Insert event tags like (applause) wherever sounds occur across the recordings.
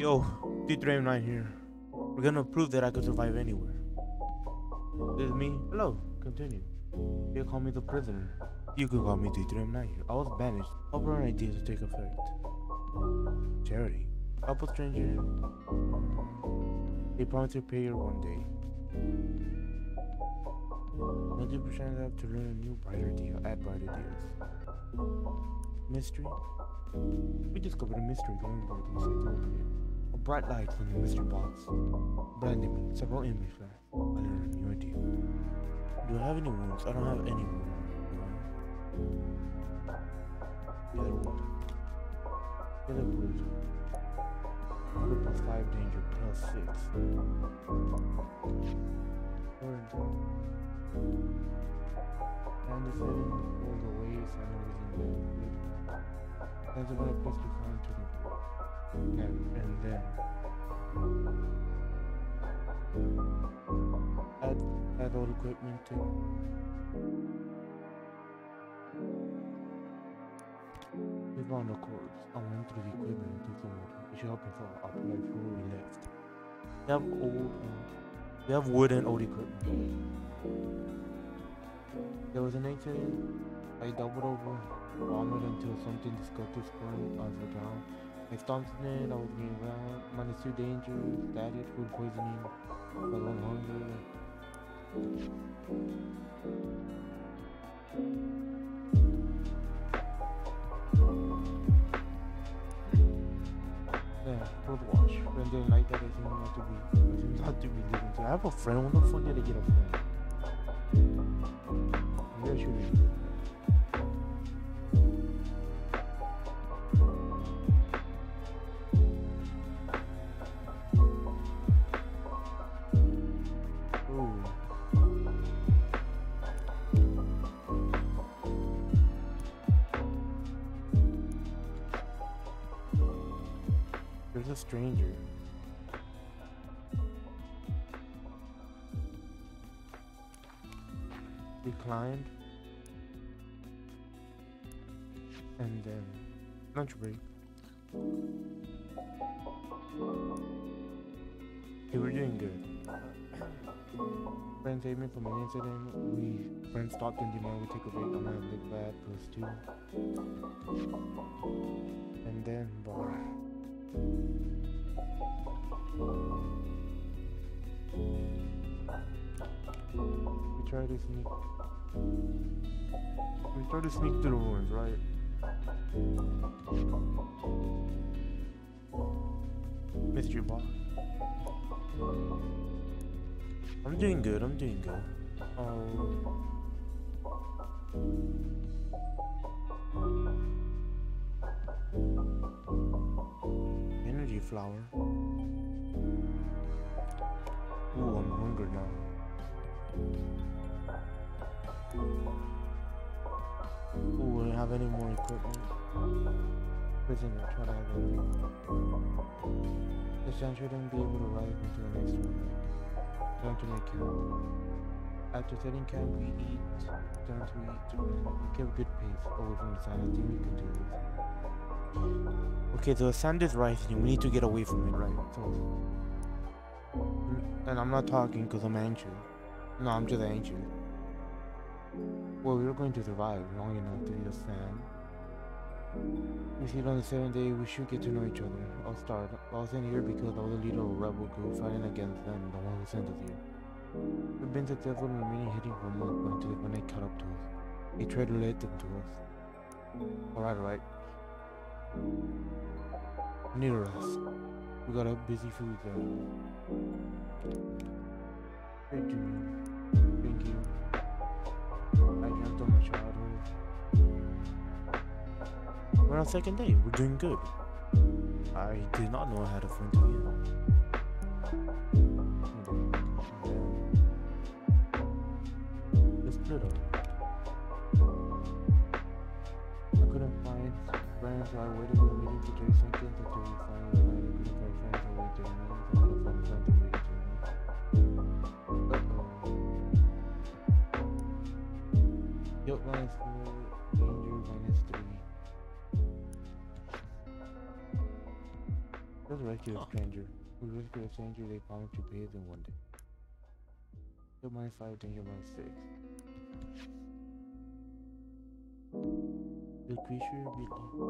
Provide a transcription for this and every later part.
Yo, T3M9 here. We're gonna prove that I could survive anywhere. This is me. Hello, continue. You call me the prisoner. You could call me T3M9 here. I was banished. I'll an idea to take effect. Charity. Help a stranger. They promise to pay her one day. 90% have to learn a new brighter deal. Add brighter deals. Mystery. We discovered a mystery going by the A bright light in the mystery box. Blinding me. Several images flash. I learned new idea. Do I have any wounds? I don't have any other wound. The other bruise. 100 plus 5 danger plus 6. And the setting all the ways and everything. That's about a plus to find to the and, and then add add all equipment to We found a corpse. I went through the equipment and took some water. It should help us all apply before we left. We have old we have wood and old equipment. There was an accident. I doubled over vomit until something disgusting out of the ground. In it, I was getting around, minus two dangers, static, food poisoning, one hunger. Yeah, food wash. When they like that, I seem not to be, I seem not to be living. So I have a friend. When the fuck did I get a friend? A stranger. Declined. And then lunch break. Hey, we're doing good. Friend saved me from an incident. We friends stopped in dinner. We take a break. I'm gonna bad plus two. And then bar. We try to sneak. We try to sneak through the ruins, right? Mystery box. I'm doing good, I'm doing good. Oh. Flower. Ooh, I'm hungry now. Ooh, don't have any more equipment. Prisoner, try to have it. The sun shouldn't be able to rise until the next one. Time to make camp. After setting camp, we eat. Time to eat. We keep a good pace away from the sun. I think we can do this. Okay, the sand is rising. We need to get away from it, right? So, and I'm not talking because I'm anxious. No, I'm just anxious. Well, we're going to survive long enough to eat the. We see on the seventh day, we should get to know each other. I'll start. I was in here because I was of a rebel group fighting against them, the one who sent us here. We've been successful in remaining hidden for months until when they caught up to us. They tried to lead them to us. Alright, alright. Near us. We got a busy food zone. Thank you. Thank you. I jumped on my childhood. We're on second day. We're doing good. I did not know I had a friend to get. Let's split up. Friends, so I waited for the meeting to until we finally landed. Group of friends and wait their names and had a fun time to meet each other. Uh-oh. Guilt minus 4, danger minus 3. There's was rescue a stranger. We rescue a stranger, they promise to pay in one day. Kill minus five, danger minus six. The creature be So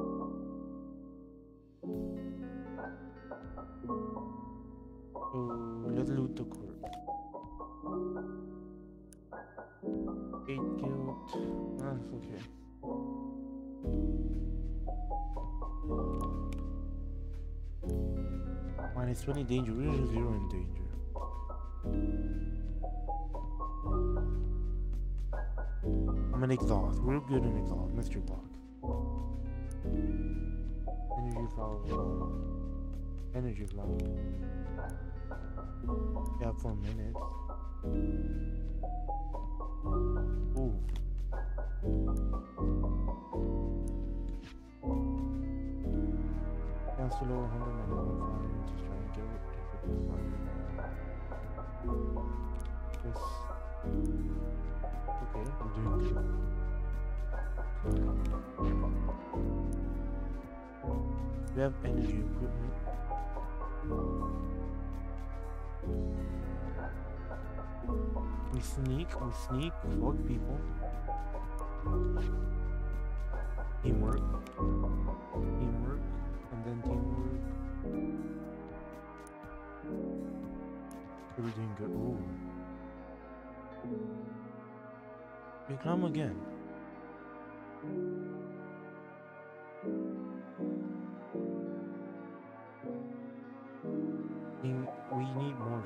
oh, let's loot the corpse. Eight killed. That's ah, okay. Minus 20 danger, we're just zero in danger. I'm an exhaust. We're good in exhaust, Mr. Block. Energy flower. Energy flower. Yeah, four minutes. Ooh. Cancel over 100 minimum fire. Just try and get it. Just. Okay, I'm doing good. We have energy equipment. We sneak, we sneak, fuck people. Teamwork. Teamwork. And then teamwork. Everything good. Ooh. We come again.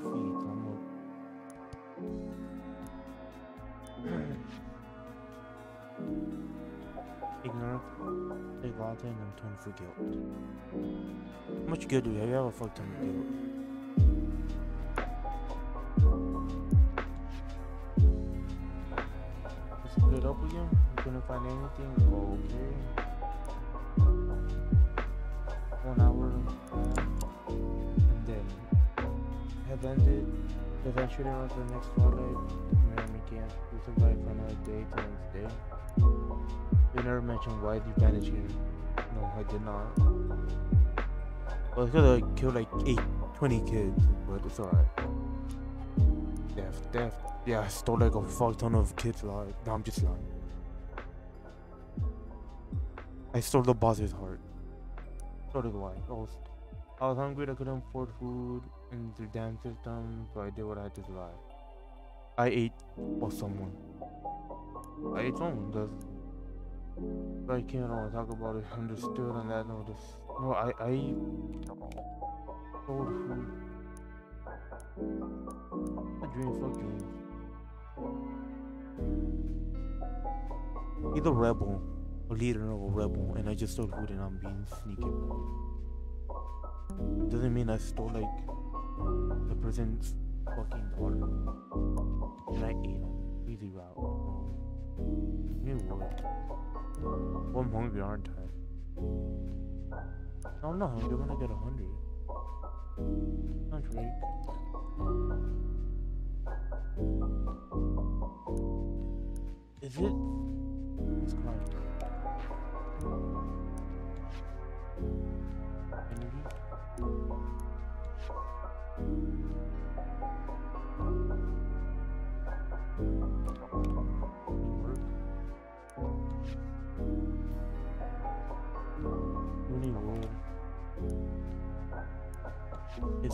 More feet. I'm. Ignorant, latte, and tone for guilt. How much good do we have? We have a fuck ton of guilt. Let's put it up again. We couldn't find anything. Okay. Have ended. Eventually, on to the next twilight. Miami camp. We survived for another day till next day. You never mentioned why you vanished here. No, I did not. Well, it's because I killed like eight, 20 kids, but it's alright. Death, death. Yeah, I stole like a fuck ton of kids' lives. No, I'm just lying. I stole the boss's heart. So did. I was, oh, I was hungry, I couldn't afford food in the damn system, so I did what I had to survive. I ate for someone. I ate someone, that's I can't uh, talk about it. (laughs) Understood on that. This, no, I I stole food. A dream, fuck dreams. He's a rebel, a leader of a rebel, and I just stole food and I'm being sneaky. Doesn't mean I stole like the person's fucking daughter. And I ate. Easy route. New word. Well, I'm hungry, aren't I? No, I'm not hungry when I get a hundred. Not Drake. Is it? It's climb. Energy? Is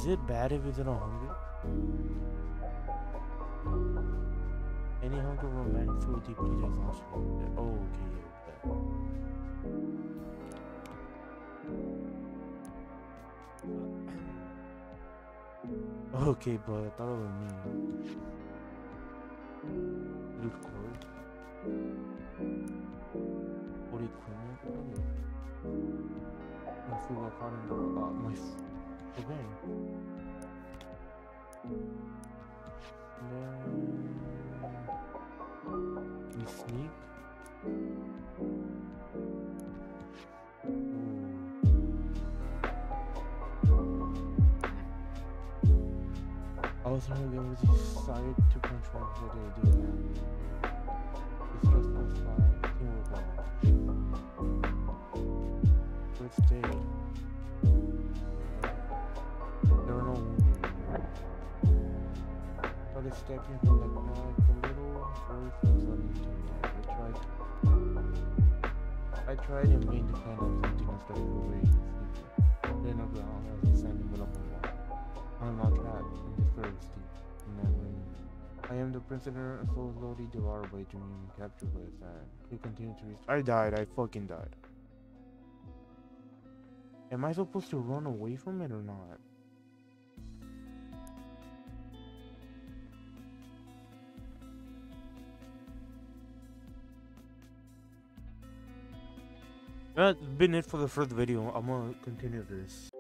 it bad if it's a hunger? Any hunger romantic food deeply exhaustion. Oh, okay, yeah. (laughs) Okay, but I thought was me. Loot cord. What equipment? My got caught in the uh, my okay. Then we sneak. Ultimately, they to decide to control who they do. It's just inside Timberwolves. Which they don't know But it's stepping from the back, the little earth was letting. I tried. I tried to made the plan of taking a step away and sleeping. Then I was sending it up the the wall. I'm not trapped in steep memory. I am the prisoner so slowly devoured by dream and captured by the sand. Uh, he continued to reach I died, I fucking died. Am I supposed to run away from it or not? That's been it for the first video. I'm gonna continue this.